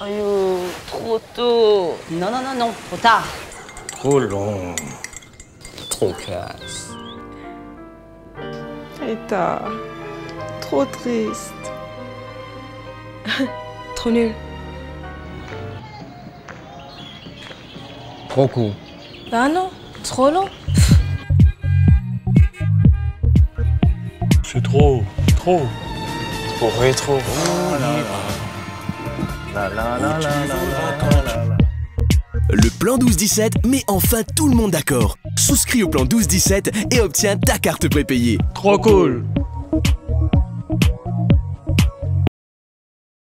Aïe, trop tôt. Non, non, non, non, trop tard. Trop long. Trop casse. Et tard. Trop triste. trop nul. Trop con. Bah non, trop long. C'est trop, trop. Trop rétro. Le plan 12-17 met enfin tout le monde d'accord. Souscris au plan 12-17 et obtiens ta carte prépayée. Trop cool.